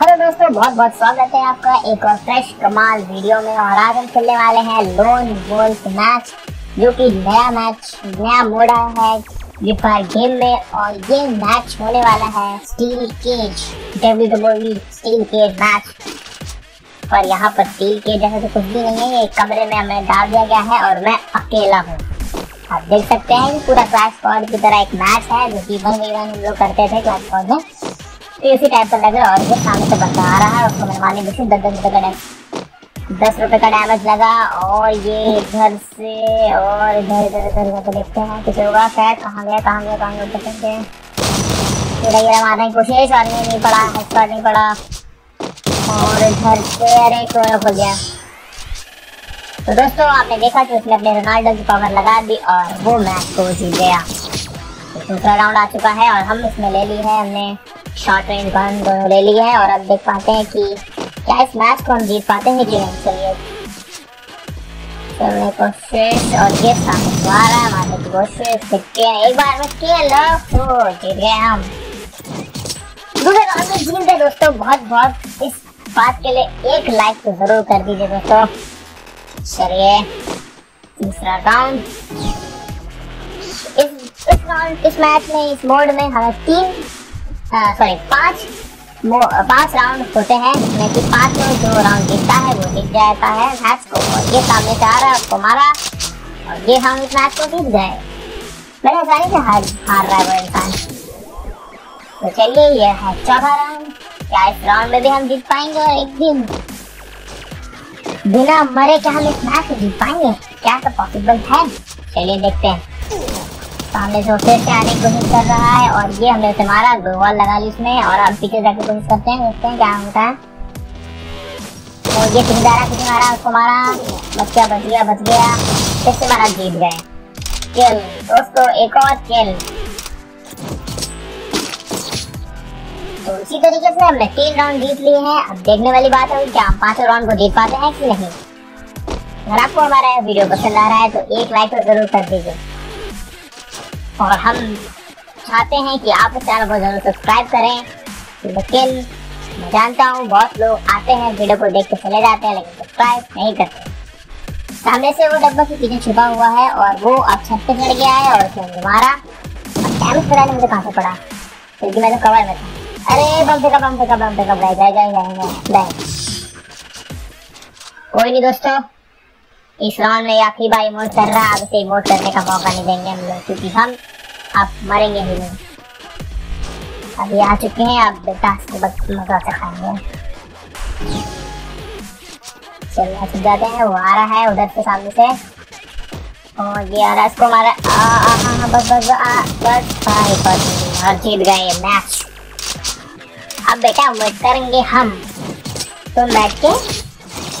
Hello दोस्तों, बहुत बहुत स्वागत है आपका एक और फ्रेश कमाल वीडियो में और आज हम खेलने वाले हैं लोन वोल्फ मैच जो कि नया मैच नया मोड आया है फ्री फायर गेम में और ये मैच होने वाला है steel cage W W steel cage match पर यहाँ पर स्टील केज जैसे तो कुछ भी नहीं है, ये कमरे में हमें डाल दिया गया है और मैं अकेला हूँ। आप देख सकते हैं पूरा क्लास स्क्वाड की तरह एक मैच है, जो कि वन वी वन हम लोग करते थे क्लास स्क्वाड में। तो इसी टाइप का लग रहा है और ये सामने से बंदा आ रहा है उसको मैंने मारने की दस दस रुपये का डैमेज दस रुपये का डैमेज लगा और ये इधर से और इधर इधर इधर इधर देखते हैं किसी होगा शायद कहाँ गया कहाँ गया कहाँ गया है तेरा ये मारने की कोशिश, और नहीं नहीं पड़ा हेडशॉट नहीं पड़ा। और इधर से, अरे कोना खुल गया? तो दोस्तों, आपने देखा कि उसने अपने रोनाल्डो की पावर लगा दी और वो मैच को जीत गया। तो दूसरा राउंड आ चुका है और हम इसमें ले ली है हमने। शॉर्ट रेंज गन दोनों ले लिया है और अब देख पाते हैं कि क्या इस मैच को हम जीत पाते हैं कि नहीं, चलिए। चलने कोशिश और ये सामने की कोशिश देखते हैं। एक बार में खेल हो, जीत गए हम। दूसरे राउंड में जीत गए दोस्तों, बहुत बहुत इस बात के लिए एक लाइक तो ज़रूर कर दीजिए दोस्तों। चलिए, तीसरा राउंड इस इस राउंड इस मैच में, इस मोड में हमें तीन सॉरी पाँच पाँच राउंड होते हैं, जिसमें कि पाँच में जो राउंड जीतता है, वो जीत जाता है मैच को। और ये सामने से आ रहा है, उसको मारा। और ये हम इस मैच को जीत गए। मैंने आसानी से हार हार रहा है वो इंसान। तो चलिए, ये है चौथा राउंड क्या इस राउंड में भी हम जीत पाएँगे और एक दिन? बिना मरे क्या हम इस मैच को जीत पाएँगे? क्या सब पॉसिबल है? चलिए देखते हैं। सामने से फिर से आने की कोशिश कर रहा है और ये हमने उसे मारा, दो लगा ली उसने और अब पीछे जाके कोशिश करते हैं, देखते हैं क्या होता है। और ये पीछे जा रहा पीछे मारा, उसको मारा, बच गया बच गया बच गया, फिर से मारा, जीत गए। किल दोस्तों, एक और किल तो इसी तरीके से हमने तीन राउंड जीत लिए हैं। अब देखने वाली बात है क्या हम पाँचों राउंड को जीत पाते हैं कि नहीं। अगर आपको हमारा वीडियो पसंद आ रहा है तो एक लाइक तो ज़रूर कर दीजिए। और हम चाहते हैं कि आप इस चैनल को ज़रूर सब्सक्राइब करें। लेकिन मैं जानता हूँ बहुत लोग आते हैं, वीडियो को देख के चले जाते हैं, लेकिन सब्सक्राइब नहीं करते। सामने से वो डब्बा के पीछे छुपा हुआ है और वो अब छत पे चढ़ गया है और उसने मुझे मारा। और डैमेज पता मुझे कहाँ से पड़ा। क्योंकि मैं तो कवर में था। अरे, बम फेंका बम फेंका बम फेंका कोई नहीं दोस्तों। इस राउंड में बार इमोट कर रहा है, अब इसे इमोट करने का मौका नहीं देंगे हम लोग, क्योंकि हम अब मरेंगे ही नहीं। अभी आ चुके हैं, अब बेटा मज़ा से खाएँगे। चलना छुप जाते हैं, वो आ रहा है उधर से सामने से। और ये आ रहा है, इसको मारा आ आ आ बस बस, आ, बस, भाई, बस और जीत गए मैच अब बेटा वेट करेंगे हम। तुम बैठ के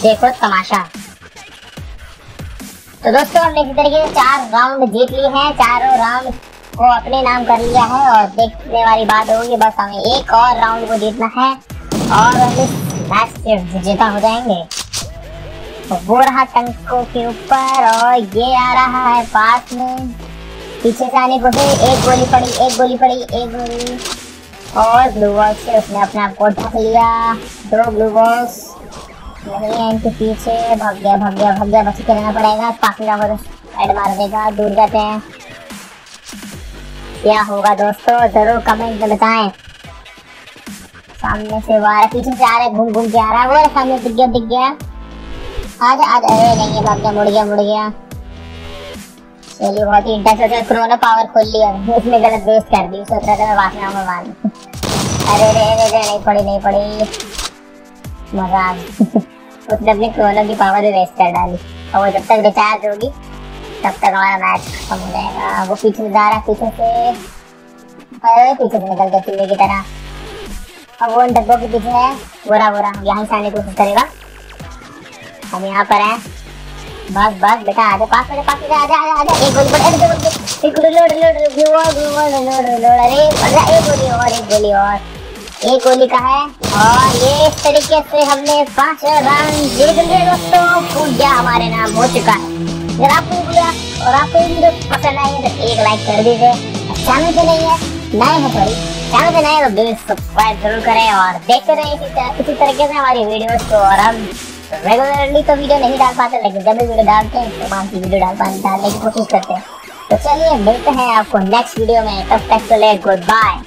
देखो तमाशा। तो दोस्तों, हमने इसी तरीके से चार राउंड जीत लिए हैं। चारों राउंड को अपने नाम कर लिया है और देखने वाली बात होगी, बस हमें एक और राउंड को जीतना है और विजेता हो जाएँगे। तो वो रहा टंकों के ऊपर, और ये आ रहा है पास में। पीछे से आने को फिर एक गोली पड़ी, एक गोली पड़ी, एक गोली। और ब्लू बॉल से उसने अपने आप को ढक लिया। दो ब्लू बॉल्स इनके पीछे भाग गया भाग गया भाग गया। बच के रहना पड़ेगा काफ़ी ज़्यादा साइड मार देगा दूर जाते हैं क्या होगा दोस्तों ज़रूर कमेंट में बताएँ सामने से वारा पीछे से आ रहा घूम घूम के आ रहा है वो सामने दिख गया दिख गया आजा आजा अरे नहीं है भाग गया मुड़ गया मुड़ गया चलिए बहुत ही इंटेंस हो क्रोनो पावर खोल लिया उसने गलत वेस्ट कर दी सोच रहा था मैं वासना में मार अरे रे रे रे नहीं पड़ी नहीं पड़ी मज़ा आ उसने अपने क्रोनो की पावर वेस्ट कर डाली। और वो जब तक रिचार्ज होगी, तब तक हमारा मैच खत्म हो जाएगा। वो पीछे जा रहा पीछे से अरे पीछे से निकल गया चूहे की तरह। अब वो उन डब्बों के पीछे है, बुरा बुरा। यहाँ से आने की कोशिश करेगा। हम यहाँ पर हैं। बस बस, बेटा आजा पास मेरे पास आजा आजा आजा एक गोली पड़ अरे एक गोली, load load glue load load अरे एक गोली और, एक गोली और। एक गोली का है। और ये इस तरीके से हमने पाँच रन जीत लिए दोस्तों। फूल गया हमारे नाम हो चुका है। अगर आपको वीडियो और आपको वीडियो पसंद आई तो एक लाइक कर दीजिए। चैनल पे नहीं है, नए हैं सॉरी चैनल पे नए तो प्लीज़ सब्सक्राइब ज़रूर करें और देखते रहे इसी तरह इसी तरीके से हमारी वीडियोस को। और हम रेगुलरली तो वीडियो नहीं डाल पाते, लेकिन जब भी वीडियो डालते हैं तो वहाँ की वीडियो डाल पाने डालने की कोशिश करते हैं। तो चलिए मिलते हैं आपको नेक्स्ट वीडियो में। तब तक के लिए गुड बाय